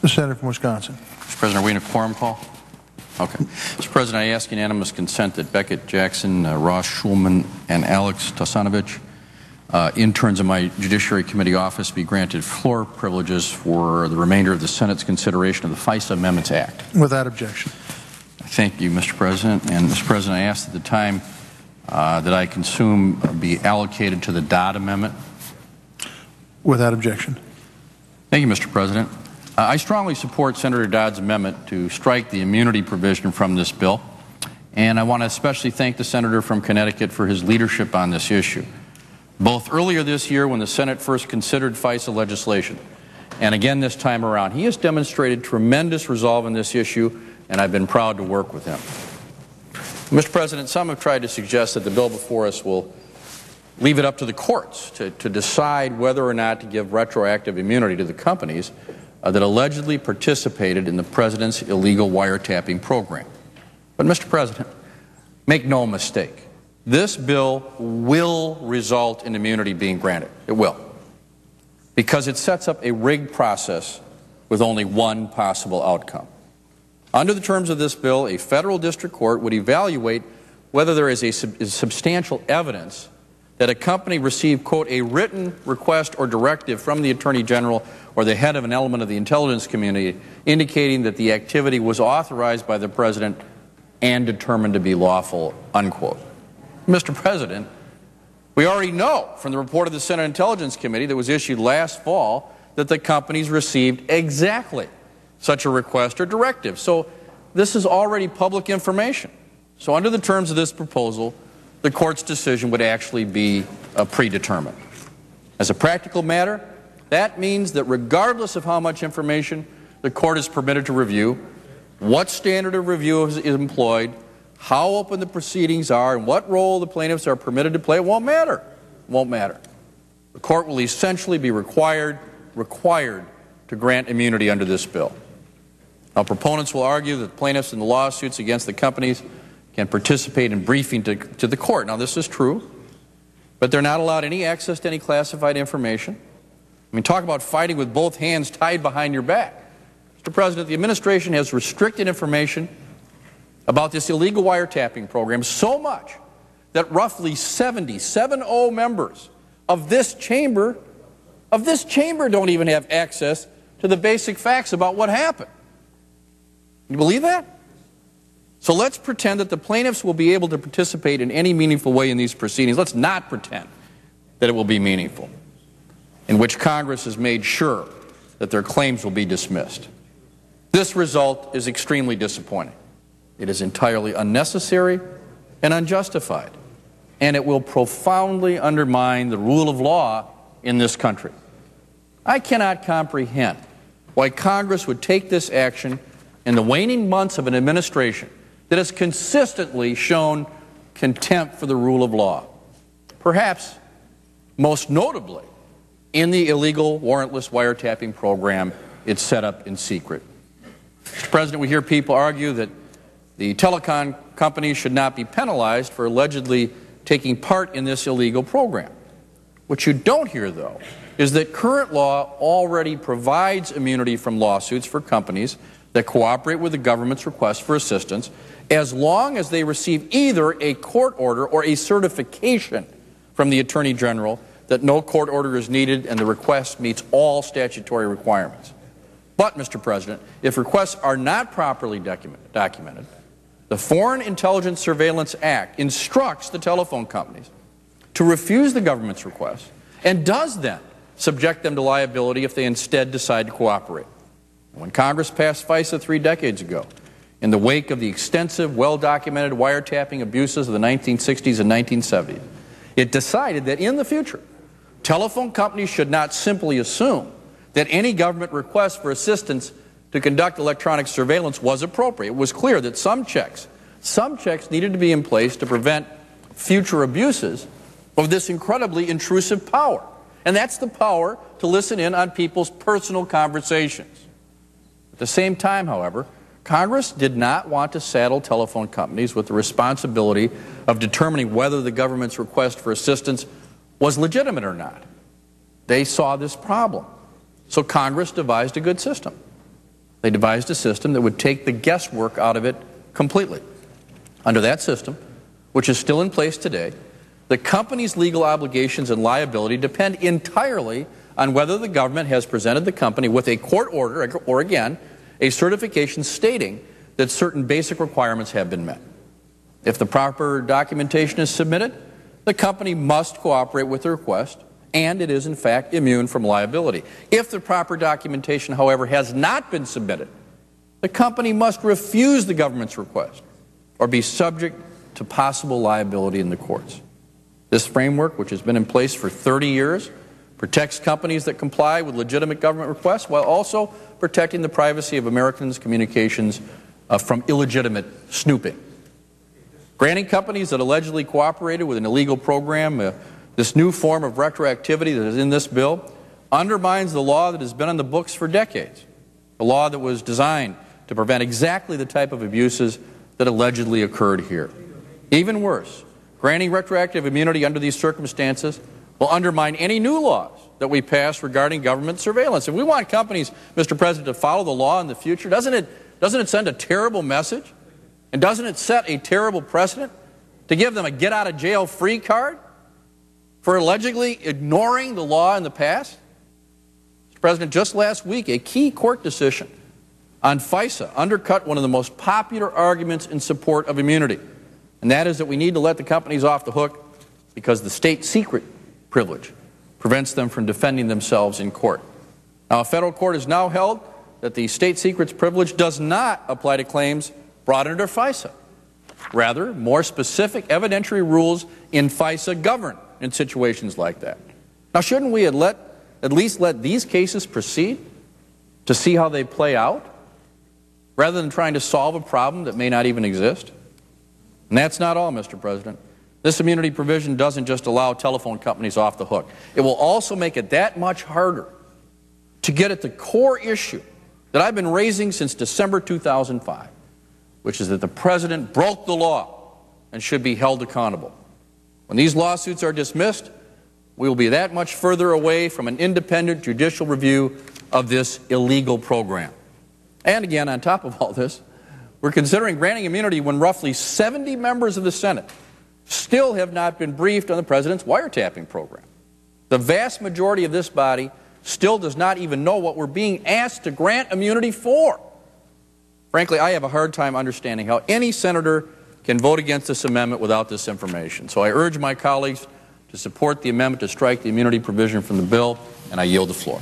The senator from Wisconsin. Mr. President, are we in a quorum call? Okay. Mr. President, I ask unanimous consent that Beckett Jackson, uh, Ross Schulman, and Alex Tosanovich, uh, interns in my Judiciary Committee office, be granted floor privileges for the remainder of the Senate's consideration of the FISA Amendments Act. Without objection. Thank you, Mr. President. And, Mr. President, I ask that the time uh, that I consume be allocated to the Dodd Amendment. Without objection. Thank you, Mr. President. Uh, I strongly support Senator Dodd's amendment to strike the immunity provision from this bill, and I want to especially thank the senator from Connecticut for his leadership on this issue. Both earlier this year when the Senate first considered FISA legislation, and again this time around, he has demonstrated tremendous resolve in this issue, and I've been proud to work with him. Mr. President, some have tried to suggest that the bill before us will leave it up to the courts to, to decide whether or not to give retroactive immunity to the companies uh, that allegedly participated in the president's illegal wiretapping program. But, Mr. President, make no mistake, this bill will result in immunity being granted. It will. Because it sets up a rigged process with only one possible outcome. Under the terms of this bill, a federal district court would evaluate whether there is a sub- is substantial evidence that a company received, quote, a written request or directive from the Attorney General or the head of an element of the intelligence community indicating that the activity was authorized by the President and determined to be lawful, unquote. Mr. President, we already know from the report of the Senate Intelligence Committee that was issued last fall that the companies received exactly such a request or directive. So this is already public information. So under the terms of this proposal, the court's decision would actually be uh, predetermined. As a practical matter, that means that regardless of how much information the court is permitted to review, what standard of review is, employed, how open the proceedings are, and what role the plaintiffs are permitted to play, it won't matter. Won't matter. The court will essentially be required, required to grant immunity under this bill. Now, proponents will argue that plaintiffs in the lawsuits against the companies can participate in briefing to, to the court. Now, this is true, but they're not allowed any access to any classified information. I mean, talk about fighting with both hands tied behind your back. Mr. President, the administration has restricted information about this illegal wiretapping program so much that roughly 70, 70 members of this chamber, of this chamber don't even have access to the basic facts about what happened. You believe that? So let's pretend that the plaintiffs will be able to participate in any meaningful way in these proceedings. Let's not pretend that it will be meaningful, in which Congress has made sure that their claims will be dismissed. This result is extremely disappointing. It is entirely unnecessary and unjustified, and it will profoundly undermine the rule of law in this country. I cannot comprehend why Congress would take this action in the waning months of an administration that has consistently shown contempt for the rule of law. Perhaps most notably in the illegal warrantless wiretapping program it's set up in secret. Mr. President, we hear people argue that the telecom companies should not be penalized for allegedly taking part in this illegal program. What you don't hear, though, is that current law already provides immunity from lawsuits for companies that cooperate with the government's request for assistance as long as they receive either a court order or a certification from the Attorney General that no court order is needed and the request meets all statutory requirements. But, Mr. President, if requests are not properly document, documented, the Foreign Intelligence Surveillance Act instructs the telephone companies to refuse the government's request and does then subject them to liability if they instead decide to cooperate. When Congress passed FISA three decades ago, in the wake of the extensive, well documented wiretapping abuses of the 1960s and 1970s. It decided that in the future, telephone companies should not simply assume that any government request for assistance to conduct electronic surveillance was appropriate. It was clear that some checks, some checks needed to be in place to prevent future abuses of this incredibly intrusive power. And that's the power to listen in on people's personal conversations. At the same time, however, Congress did not want to saddle telephone companies with the responsibility of determining whether the government's request for assistance was legitimate or not. They saw this problem. So Congress devised a good system. They devised a system that would take the guesswork out of it completely. Under that system, which is still in place today, the company's legal obligations and liability depend entirely on whether the government has presented the company with a court order or, again, a certification stating that certain basic requirements have been met. If the proper documentation is submitted, the company must cooperate with the request, and it is, in fact, immune from liability. If the proper documentation, however, has not been submitted, the company must refuse the government's request or be subject to possible liability in the courts. This framework, which has been in place for 30 years, protects companies that comply with legitimate government requests while also protecting the privacy of Americans' communications uh, from illegitimate snooping. Granting companies that allegedly cooperated with an illegal program uh, this new form of retroactivity that is in this bill undermines the law that has been on the books for decades, a law that was designed to prevent exactly the type of abuses that allegedly occurred here. Even worse, granting retroactive immunity under these circumstances will undermine any new laws that we pass regarding government surveillance. If we want companies, Mr. President, to follow the law in the future, doesn't it, doesn't it send a terrible message? And doesn't it set a terrible precedent to give them a get out of jail free card for allegedly ignoring the law in the past? Mr. President, just last week, a key court decision on FISA undercut one of the most popular arguments in support of immunity, and that is that we need to let the companies off the hook because the state secret privilege prevents them from defending themselves in court. Now, a federal court has now held that the state secrets privilege does not apply to claims brought under FISA. Rather, more specific evidentiary rules in FISA govern in situations like that. Now, shouldn't we let, at least let these cases proceed to see how they play out rather than trying to solve a problem that may not even exist? And that's not all, Mr. President. This immunity provision doesn't just allow telephone companies off the hook. It will also make it that much harder to get at the core issue that I've been raising since December 2005 which is that the president broke the law and should be held accountable. When these lawsuits are dismissed, we will be that much further away from an independent judicial review of this illegal program. And again, on top of all this, we're considering granting immunity when roughly 70 members of the Senate still have not been briefed on the president's wiretapping program. The vast majority of this body still does not even know what we're being asked to grant immunity for. Frankly, I have a hard time understanding how any senator can vote against this amendment without this information. So I urge my colleagues to support the amendment to strike the immunity provision from the bill, and I yield the floor.